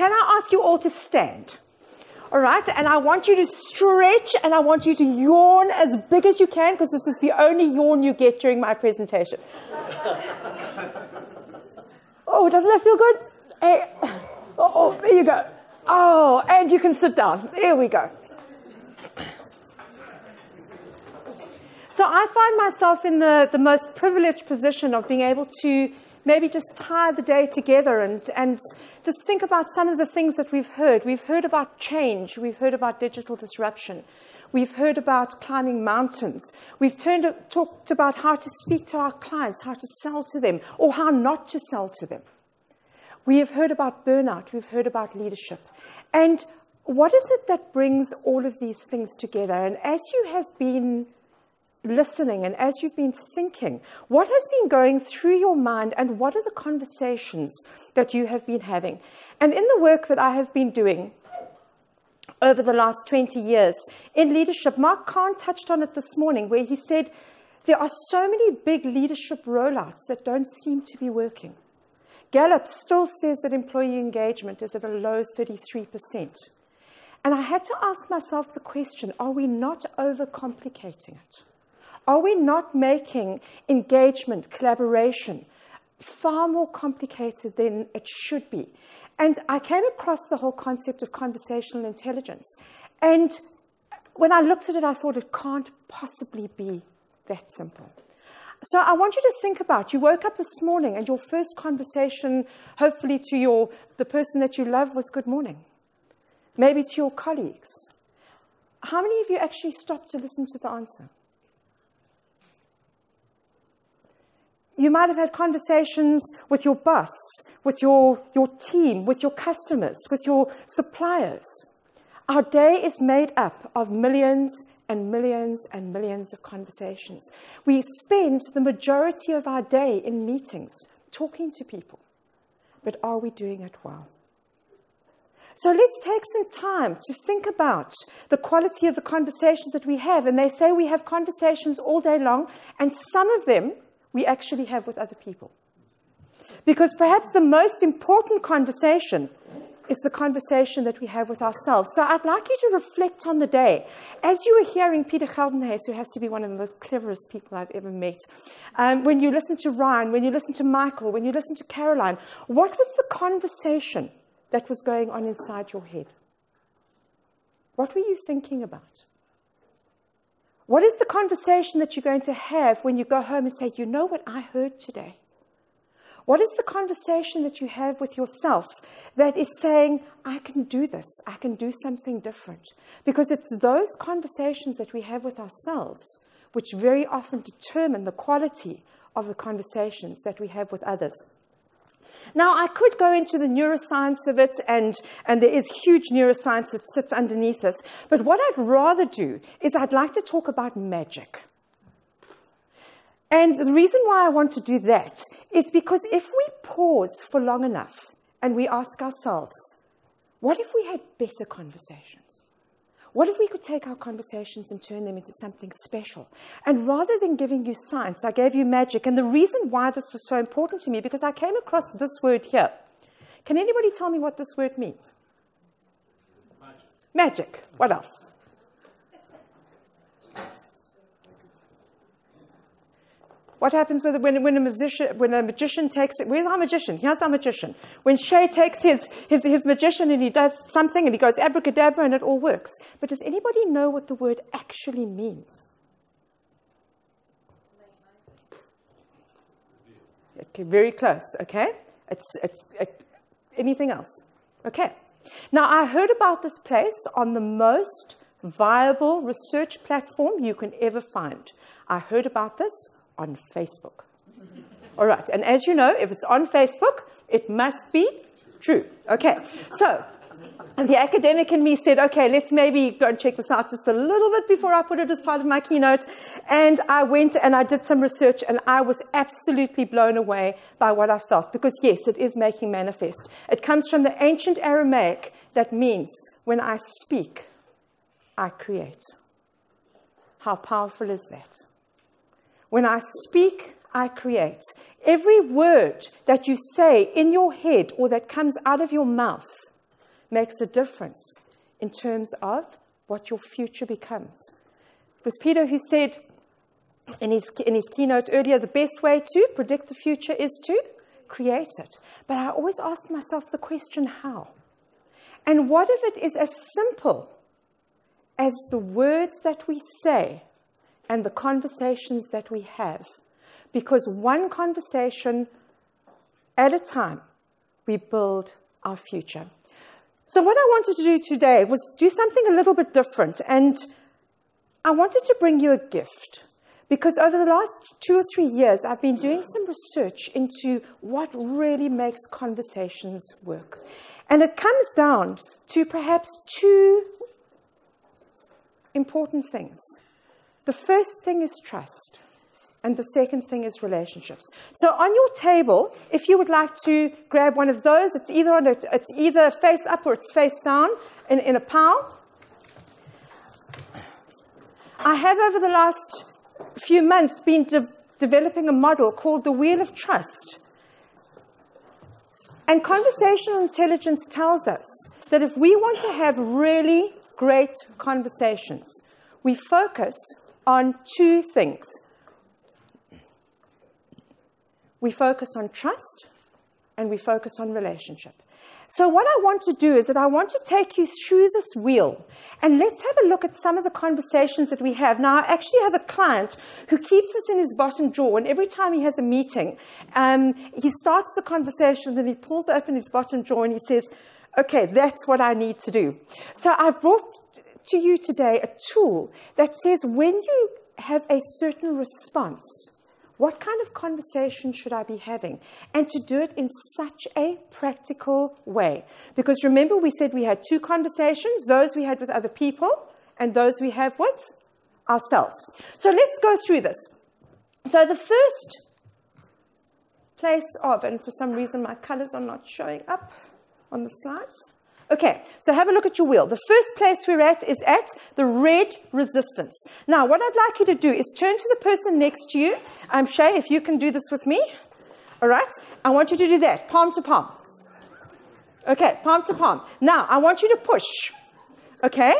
Can I ask you all to stand? All right, and I want you to stretch and I want you to yawn as big as you can because this is the only yawn you get during my presentation. oh, doesn't that feel good? Hey. Oh, oh, there you go. Oh, and you can sit down. There we go. So I find myself in the, the most privileged position of being able to maybe just tie the day together and, and just think about some of the things that we've heard. We've heard about change. We've heard about digital disruption. We've heard about climbing mountains. We've turned, talked about how to speak to our clients, how to sell to them, or how not to sell to them. We have heard about burnout. We've heard about leadership. And what is it that brings all of these things together? And as you have been listening and as you've been thinking, what has been going through your mind and what are the conversations that you have been having? And in the work that I have been doing over the last 20 years in leadership, Mark Kahn touched on it this morning where he said there are so many big leadership rollouts that don't seem to be working. Gallup still says that employee engagement is at a low 33%. And I had to ask myself the question are we not overcomplicating it? Are we not making engagement, collaboration far more complicated than it should be? And I came across the whole concept of conversational intelligence. And when I looked at it, I thought it can't possibly be that simple. So I want you to think about you woke up this morning and your first conversation, hopefully to your the person that you love, was good morning. Maybe to your colleagues. How many of you actually stopped to listen to the answer? You might have had conversations with your boss, with your, your team, with your customers, with your suppliers. Our day is made up of millions and millions and millions of conversations. We spend the majority of our day in meetings, talking to people. But are we doing it well? So let's take some time to think about the quality of the conversations that we have. And they say we have conversations all day long, and some of them we actually have with other people. Because perhaps the most important conversation is the conversation that we have with ourselves. So I'd like you to reflect on the day. As you were hearing Peter Geldenhuys, who has to be one of the most cleverest people I've ever met, um, when you listen to Ryan, when you listen to Michael, when you listen to Caroline, what was the conversation that was going on inside your head? What were you thinking about? What is the conversation that you're going to have when you go home and say, you know what I heard today? What is the conversation that you have with yourself that is saying, I can do this, I can do something different? Because it's those conversations that we have with ourselves which very often determine the quality of the conversations that we have with others. Now, I could go into the neuroscience of it, and, and there is huge neuroscience that sits underneath this. But what I'd rather do is I'd like to talk about magic. And the reason why I want to do that is because if we pause for long enough and we ask ourselves, what if we had better conversations? What if we could take our conversations and turn them into something special? And rather than giving you science, I gave you magic. And the reason why this was so important to me, because I came across this word here. Can anybody tell me what this word means? Magic. Magic. What else? What happens with, when, when, a magician, when a magician takes it? Where's our magician? Here's our magician. When Shay takes his, his, his magician and he does something and he goes abracadabra and it all works. But does anybody know what the word actually means? Okay, very close, okay? It's, it's, it, anything else? Okay. Now, I heard about this place on the most viable research platform you can ever find. I heard about this on Facebook. All right, and as you know, if it's on Facebook, it must be true. Okay, so the academic in me said, okay, let's maybe go and check this out just a little bit before I put it as part of my keynote. And I went and I did some research, and I was absolutely blown away by what I felt. Because, yes, it is making manifest. It comes from the ancient Aramaic that means, when I speak, I create. How powerful is that? When I speak, I create. Every word that you say in your head or that comes out of your mouth makes a difference in terms of what your future becomes. It was Peter who said in his, in his keynote earlier the best way to predict the future is to create it. But I always ask myself the question how? And what if it is as simple as the words that we say and the conversations that we have? Because one conversation at a time, we build our future. So, what I wanted to do today was do something a little bit different. And I wanted to bring you a gift. Because over the last two or three years, I've been doing some research into what really makes conversations work. And it comes down to perhaps two important things. The first thing is trust, and the second thing is relationships. So on your table, if you would like to grab one of those, it's either on a, it's either face up or it's face down in, in a pile. I have over the last few months been de- developing a model called the Wheel of Trust. And conversational intelligence tells us that if we want to have really great conversations, we focus on two things. We focus on trust and we focus on relationship. So, what I want to do is that I want to take you through this wheel and let's have a look at some of the conversations that we have. Now, I actually have a client who keeps this in his bottom drawer, and every time he has a meeting, um, he starts the conversation, then he pulls open his bottom drawer and he says, Okay, that's what I need to do. So, I've brought to you today a tool that says when you have a certain response, what kind of conversation should I be having? And to do it in such a practical way. Because remember, we said we had two conversations those we had with other people and those we have with ourselves. So let's go through this. So the first place of, and for some reason my colors are not showing up on the slides. Okay, so have a look at your wheel. The first place we're at is at the red resistance. Now, what I'd like you to do is turn to the person next to you. I'm Shay, if you can do this with me. All right? I want you to do that, palm to palm. Okay, palm to palm. Now, I want you to push. Okay?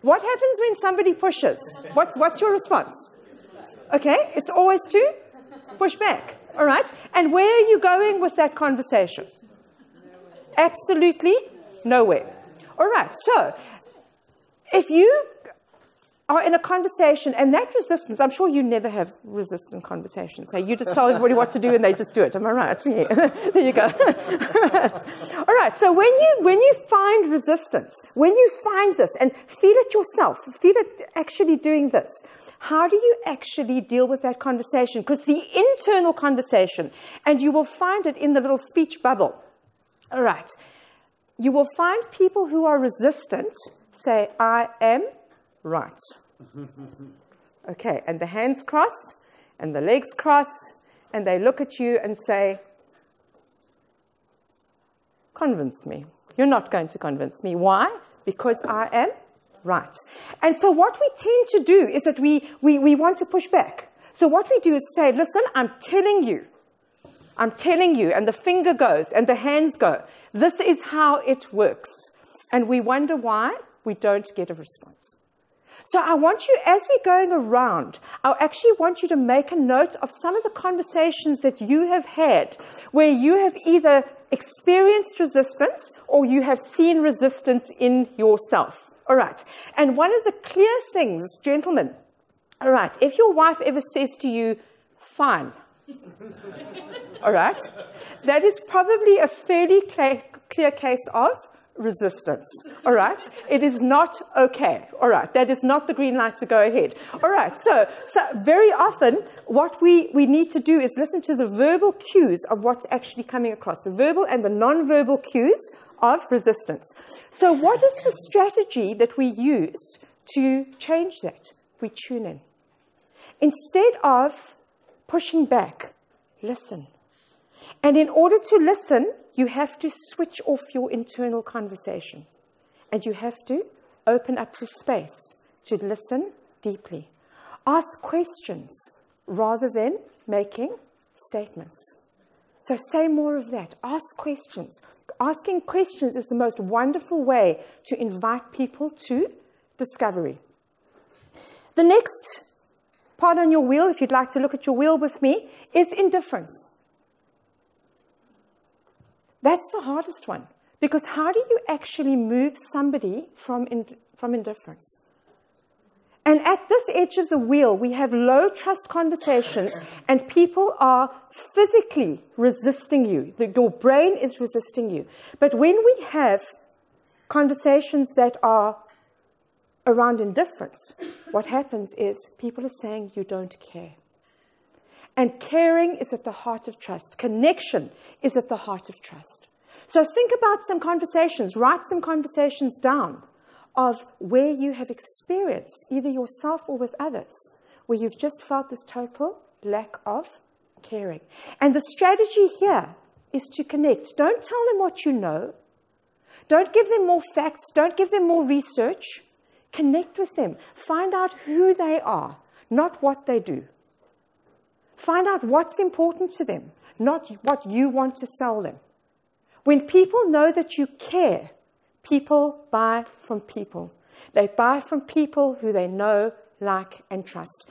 What happens when somebody pushes? What's, what's your response? Okay, it's always to push back. All right? And where are you going with that conversation? Absolutely Nowhere. All right, so if you are in a conversation and that resistance, I'm sure you never have resistant conversations. So you just tell everybody what to do and they just do it. Am I right? Yeah. there you go. All, right. All right. So when you when you find resistance, when you find this and feel it yourself, feel it actually doing this. How do you actually deal with that conversation? Because the internal conversation, and you will find it in the little speech bubble. All right you will find people who are resistant say, I am right. okay, and the hands cross and the legs cross, and they look at you and say, Convince me. You're not going to convince me. Why? Because I am right. And so, what we tend to do is that we, we, we want to push back. So, what we do is say, Listen, I'm telling you. I'm telling you. And the finger goes and the hands go. This is how it works. And we wonder why we don't get a response. So I want you, as we're going around, I actually want you to make a note of some of the conversations that you have had where you have either experienced resistance or you have seen resistance in yourself. All right. And one of the clear things, gentlemen, all right, if your wife ever says to you, fine, all right, that is probably a fairly clear, clear case of resistance. All right? It is not okay. All right. That is not the green light to go ahead. All right. So, so very often what we, we need to do is listen to the verbal cues of what's actually coming across, the verbal and the non-verbal cues of resistance. So what is the strategy that we use to change that? We tune in. Instead of pushing back, listen. And in order to listen, you have to switch off your internal conversation. And you have to open up the space to listen deeply. Ask questions rather than making statements. So say more of that. Ask questions. asking questions is the most wonderful way to invite people to discovery. The next part on your wheel, if you'd like to look at your wheel with me, is indifference. That's the hardest one. Because how do you actually move somebody from, in, from indifference? And at this edge of the wheel, we have low trust conversations, and people are physically resisting you. The, your brain is resisting you. But when we have conversations that are around indifference, what happens is people are saying you don't care. And caring is at the heart of trust. Connection is at the heart of trust. So think about some conversations, write some conversations down of where you have experienced, either yourself or with others, where you've just felt this total lack of caring. And the strategy here is to connect. Don't tell them what you know. Don't give them more facts. Don't give them more research. Connect with them. Find out who they are, not what they do. Find out what's important to them, not what you want to sell them. When people know that you care, people buy from people. They buy from people who they know, like, and trust.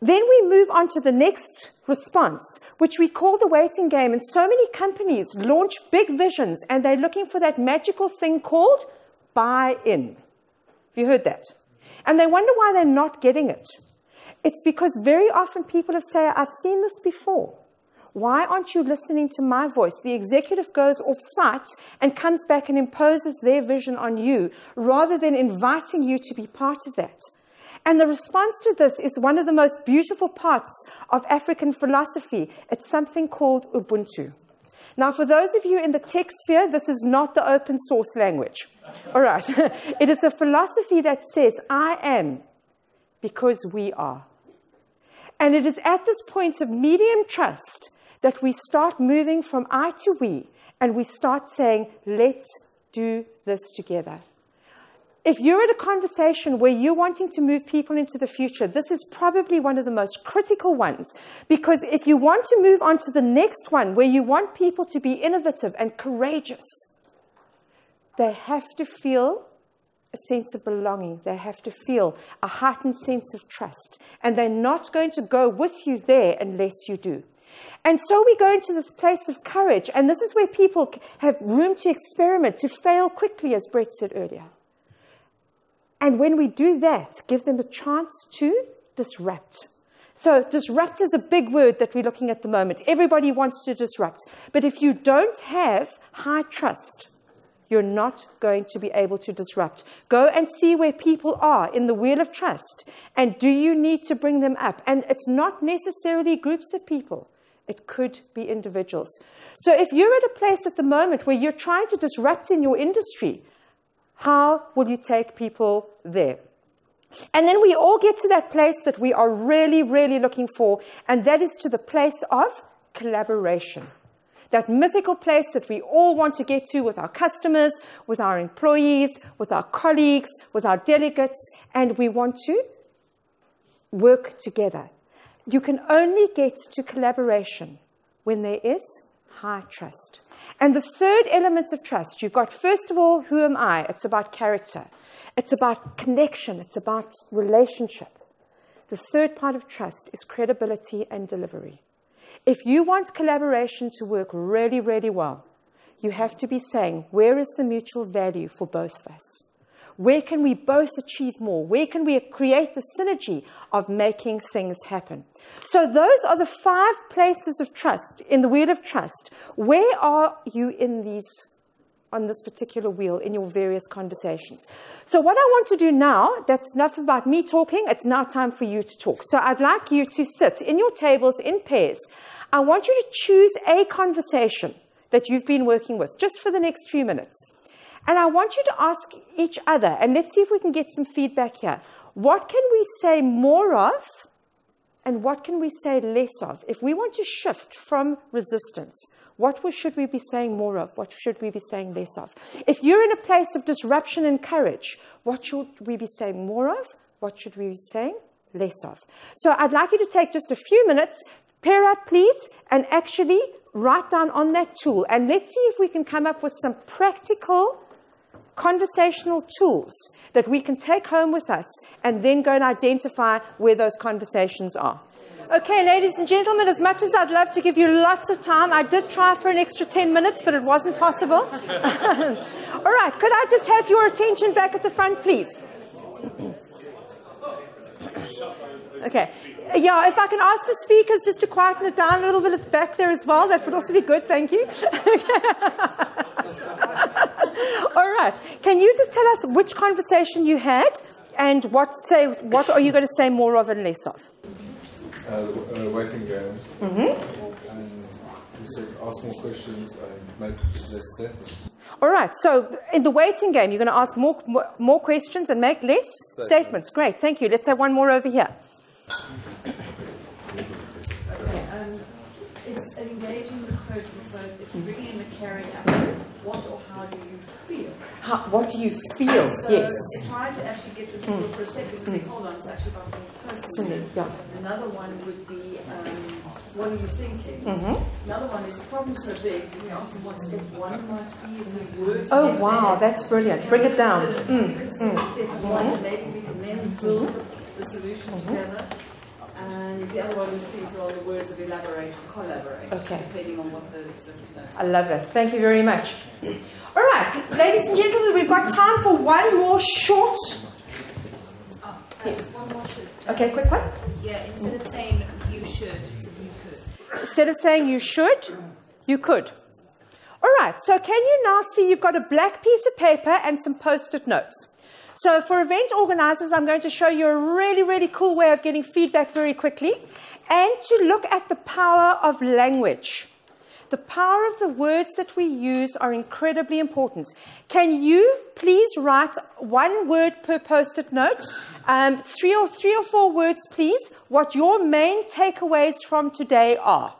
Then we move on to the next response, which we call the waiting game. And so many companies launch big visions and they're looking for that magical thing called buy in. Have you heard that? And they wonder why they're not getting it. It's because very often people have said, I've seen this before. Why aren't you listening to my voice? The executive goes off site and comes back and imposes their vision on you rather than inviting you to be part of that. And the response to this is one of the most beautiful parts of African philosophy. It's something called Ubuntu. Now, for those of you in the tech sphere, this is not the open source language. All right. it is a philosophy that says, I am because we are. And it is at this point of medium trust that we start moving from I to we and we start saying, let's do this together. If you're at a conversation where you're wanting to move people into the future, this is probably one of the most critical ones. Because if you want to move on to the next one where you want people to be innovative and courageous, they have to feel a sense of belonging. They have to feel a heightened sense of trust. And they're not going to go with you there unless you do. And so we go into this place of courage, and this is where people have room to experiment, to fail quickly, as Brett said earlier. And when we do that, give them a chance to disrupt. So, disrupt is a big word that we're looking at the moment. Everybody wants to disrupt. But if you don't have high trust, you're not going to be able to disrupt. Go and see where people are in the wheel of trust. And do you need to bring them up? And it's not necessarily groups of people. It could be individuals. So if you're at a place at the moment where you're trying to disrupt in your industry, how will you take people there? And then we all get to that place that we are really, really looking for, and that is to the place of collaboration. That mythical place that we all want to get to with our customers, with our employees, with our colleagues, with our delegates, and we want to work together. You can only get to collaboration when there is high trust. And the third element of trust, you've got, first of all, who am I? It's about character. It's about connection. It's about relationship. The third part of trust is credibility and delivery. If you want collaboration to work really, really well, you have to be saying, where is the mutual value for both of us? Where can we both achieve more? Where can we create the synergy of making things happen? So those are the five places of trust in the wheel of trust. Where are you in these on this particular wheel in your various conversations. So, what I want to do now, that's enough about me talking, it's now time for you to talk. So, I'd like you to sit in your tables in pairs. I want you to choose a conversation that you've been working with just for the next few minutes. And I want you to ask each other, and let's see if we can get some feedback here. What can we say more of, and what can we say less of? If we want to shift from resistance, what should we be saying more of? What should we be saying less of? If you're in a place of disruption and courage, what should we be saying more of? What should we be saying less of? So I'd like you to take just a few minutes, pair up, please, and actually write down on that tool. And let's see if we can come up with some practical conversational tools that we can take home with us and then go and identify where those conversations are. Okay, ladies and gentlemen, as much as I'd love to give you lots of time, I did try for an extra 10 minutes, but it wasn't possible. All right, could I just have your attention back at the front, please? Okay. Yeah, if I can ask the speakers just to quieten it down a little bit at the back there as well, that would also be good. Thank you. Can you just tell us which conversation you had and what say what are you going to say more of and less of? Uh, the uh, waiting game. Mm-hmm. And you said ask more questions and make less statements. All right. So in the waiting game, you're going to ask more more, more questions and make less Statements. statements. Great. Thank you. Let's have one more over here. It's engaging the person, so it's bringing in the caring aspect. What or how do you feel? How, what do you feel? So yes. it's trying to actually get to feel for a second and think, hold on, it's actually about me personally. Yeah. Another one would be, um, what are you thinking? Mm-hmm. Another one is the problem's so big, we ask them what step one might be we were to Oh wow, that's brilliant. Bring it down. Mm, mm. step one, maybe we can then build the solution Mm-hmm. together. And the other one was things along the words of elaborate, collaborate, Okay. depending on what the circumstances. I love it. Thank you very much. All right, ladies and gentlemen, we've got time for one more short. Oh, uh, one more. Okay, quick one. Yeah, instead of saying you should, it's you could. Instead of saying you should, you could. All right, so can you now see you've got a black piece of paper and some post it notes? So, for event organizers, I'm going to show you a really, really cool way of getting feedback very quickly and to look at the power of language. The power of the words that we use are incredibly important. Can you please write one word per post-it note? Um, three or three or four words, please. What your main takeaways from today are.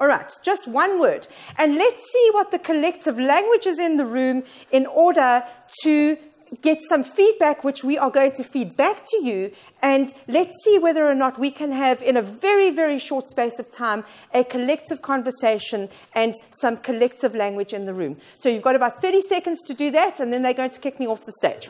All right, just one word. And let's see what the collective language is in the room in order to get some feedback, which we are going to feed back to you. And let's see whether or not we can have, in a very, very short space of time, a collective conversation and some collective language in the room. So you've got about 30 seconds to do that, and then they're going to kick me off the stage.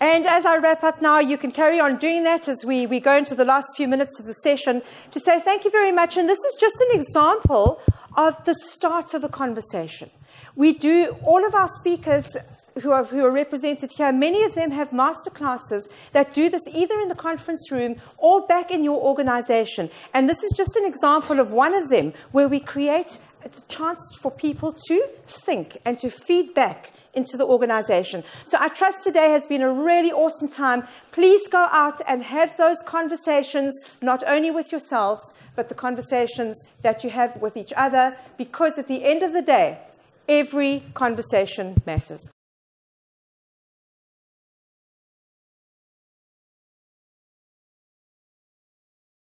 And as I wrap up now, you can carry on doing that as we, we go into the last few minutes of the session to say thank you very much. And this is just an example of the start of a conversation. We do, all of our speakers who are, who are represented here, many of them have master classes that do this either in the conference room or back in your organization. And this is just an example of one of them where we create a chance for people to think and to feed back into the organization. So I trust today has been a really awesome time. Please go out and have those conversations, not only with yourselves, but the conversations that you have with each other, because at the end of the day, every conversation matters.